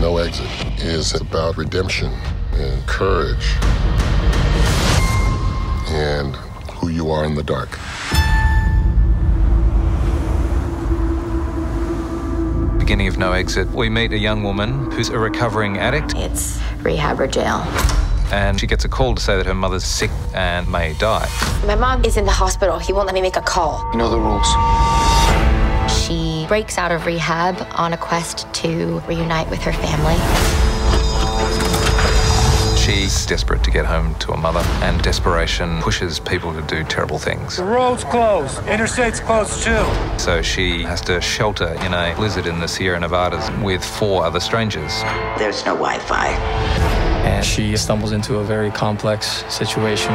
No Exit is about redemption and courage and who you are in the dark. Beginning of No Exit, we meet a young woman who's a recovering addict. It's rehab or jail. And she gets a call to say that her mother's sick and may die. My mom is in the hospital. He won't let me make a call. You know the rules. She breaks out of rehab on a quest to reunite with her family. She's desperate to get home to her mother, and desperation pushes people to do terrible things. The road's closed. Interstate's closed too. So she has to shelter in a blizzard in the Sierra Nevadas with four other strangers. There's no Wi Fi. And she stumbles into a very complex situation.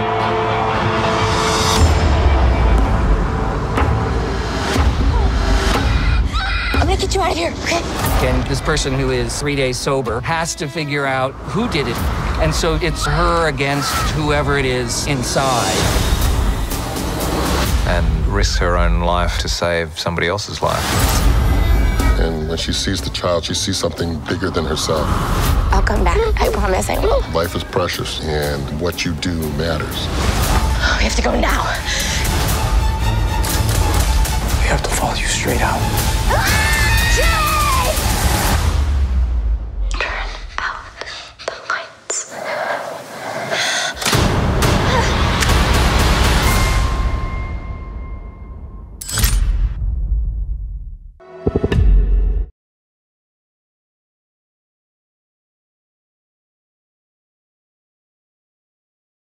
Get you out of here, okay? And this person who is three days sober has to figure out who did it. And so it's her against whoever it is inside. And risks her own life to save somebody else's life. And when she sees the child, she sees something bigger than herself. I'll come back. I promise I will. Life is precious, and what you do matters. We have to go now. We have to follow you straight out. Ah!